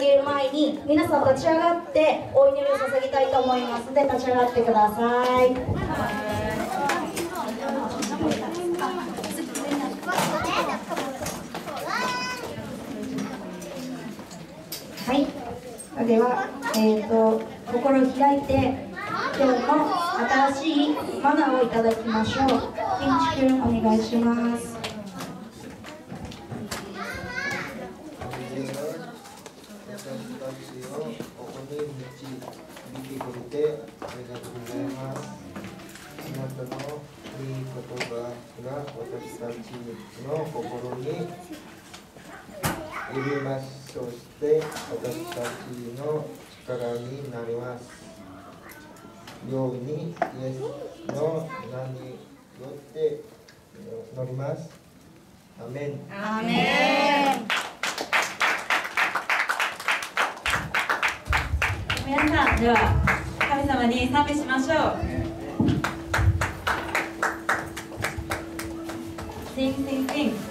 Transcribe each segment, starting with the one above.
げる前に皆さん立ち上がってお祈りを捧げたいと思います。ので立ち上がってください。はい。では、えーと、心を開いて今日の新しいマナーをいただきましょう。建築お願いします私たちをここに導いてくれてありがとうございます。あなたのいい言葉が私たちの心に入れます。そして私たちの力になります。ようにイエスの名によって乗ります。アメン。アメン皆さんでは神様に賛美しましょう。Sing, sing, sing「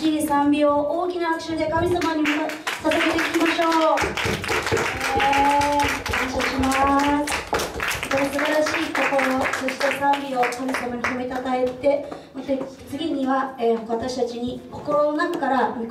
しい賛美を大きな拍手で神様に捧げていきましょう、えー、感謝します。この素晴らしい心そして賛美を神様に褒めたたえてまた次には、えー私たちに心の中から御